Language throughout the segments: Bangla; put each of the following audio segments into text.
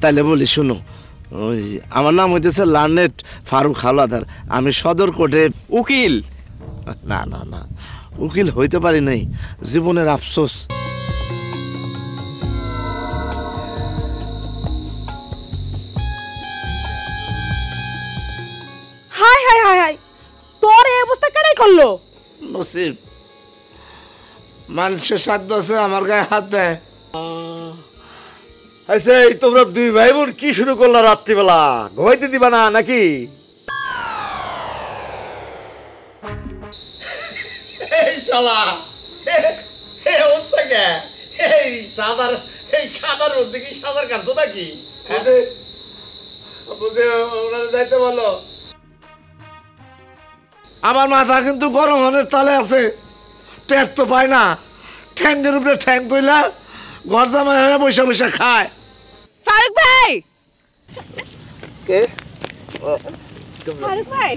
তাইলে বলি শুনো ওই আমার নাম হইতেছে লার্নেট ফারুক হাওলাদার। আমি সদর কোর্টে উকিল। না না না উকিল হইতে পারি নাই জীবনের আফসোস। হাই হাই হাই হাই তোর এই অবস্থা কেডাই করল? নসিব মানুষের সাধ্য আছে আমার গায়ে হাত দেয়। আচ্ছা এই তোমরা দুই ভাই বোন কি শুরু করলা রাত্রিবেলা? ঘুমাইতে দিবা না নাকি? এই শালা এই অবস্থা কে? এই সাদার এই খাদার মধ্যে কি সাদার কাটতো নাকি? বুঝে ওনারা যাইতে বলো আমার মাথা কিন্তু গরম হনের তালে আছে। টের তো পায় না। ঠ্যাঙ্গের উপরে ঠ্যাং তৈলা ঘর জামাই হয়ে বৈশা বৈশা খায়। ফারুক ভাই! কে? ফারুক ভাই!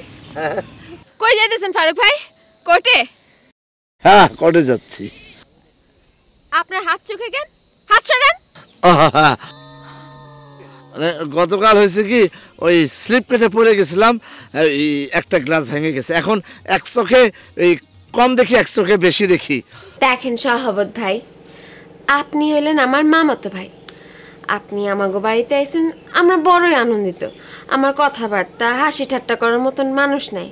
কই যাইতেছেন ফারুক ভাই? কোর্টে? হ্যাঁ কটে যাচ্ছি। আপনার হাত চোখে কেন? হাত সরান! মানে গতকাল হয়েছে কি ওই স্লিপ কেটে পড়ে গেছিলাম এই একটা গ্লাস ভেঙে গেছে। এখন এক চোখে এই কম দেখি এক চোখে বেশি দেখি। দেখেন সহবত ভাই আপনি হইলেন আমার মামাতো ভাই। আপনি আমাগো বাড়িতে আইছেন আমরা বড়ই আনন্দিত। আমার কথাবার্তা হাসি ঠাট্টা করার মতন মানুষ নাই।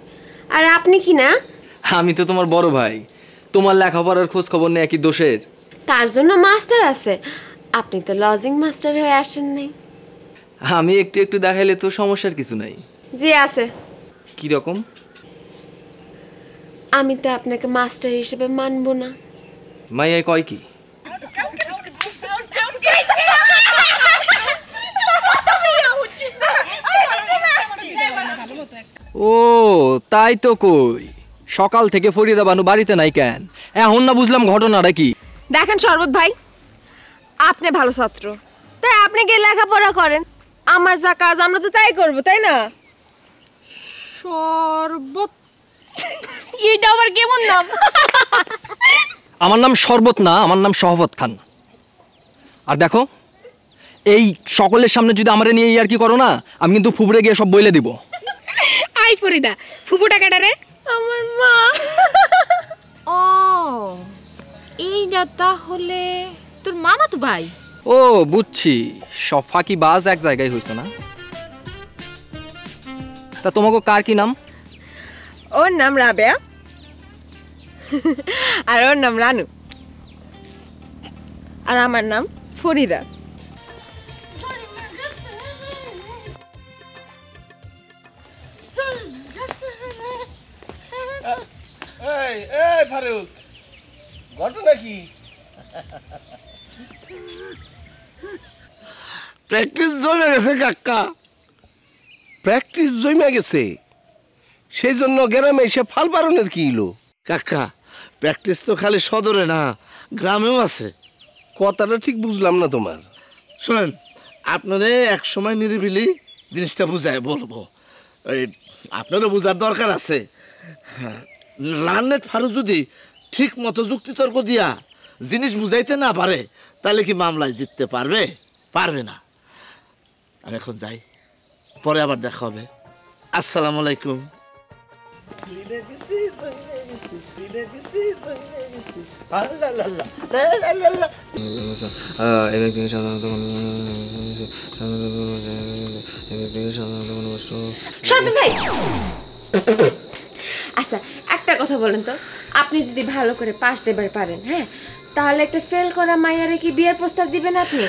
আর আপনি কি না? আমি তো তোমার বড় ভাই। তোমার লেখাপড়ার খোঁজ খবর নেই একই দোষের? তার জন্য মাস্টার আছে। আপনি তো লজিং মাস্টার হয়ে আসেন নাই। আমি একটু একটু দেখাইলে তো সমস্যার কিছু নাই। জি আছে। কি রকম? আমি তো আপনাকে মাস্টার হিসেবে মানবো না। মাইয়াই কয় কি? তাই তো কই? সকাল থেকে ফরিদা বানু বাড়িতে নাই কেন? এখন না বুঝলাম ঘটনাটা কি? দেখেন শরবত ভাই আপনি ভালো ছাত্র। তাই আপনি গিয়ে লেখাপড়া করেন। আমার যা কাজ আমরা তো তাই করব তাই না? শরবত? এটা আবার কেমন নাম? আমার নাম শরবত না আমার নাম শহবত খান। আর দেখো এই সকলের সামনে যদি আমারে নিয়ে আর কি করো না আমি কিন্তু ফুবড়ে গিয়ে সব বইলে দিব। আই ফরিদা ফুপু টাকাটা রে? আমার মা। ও এইটা তাহলে। তোর মামা তো ভাই? ও বুঝছি। সব ফাঁকি বাজ এক জায়গায় হয়েছে না? তা তোমাকে কার কি নাম? ওর নাম রাবেয়া। আর ওর নাম রানু। আর আমার নাম ফরিদা। ফারুক ঘটনা কি? প্র্যাকটিস জমে গেছে কাকা। প্র্যাকটিস জমে গেছে। সেই জন্য গ্রামে এসে ফাল বারণের কি ইলো কাকা প্র্যাকটিস তো খালি সদরে না গ্রামেও আছে। কথাটা ঠিক বুঝলাম না তোমার। শোনেন আপনারে এক সময় নিরিবিলি জিনিসটা বুঝায় বলব। এই আপনারও বোঝার দরকার আছে। হ্যাঁ, লালনেট ফারু যদি ঠিক মতো যুক্তিতর্ক দিয়া জিনিস বুঝাইতে না পারে, তাহলে কি মামলায় জিততে পারবে? পারবে না। আমি এখন যাই, পরে আবার দেখা হবে। আসসালামু আলাইকুম। আচ্ছা কথা বলেন তো? আপনি যদি ভালো করে পাশ দেবার পারেন হ্যাঁ? তাহলে একটা ফেল করা মায়ারে কি বিয়ের প্রস্তাব দিবেন আপনি?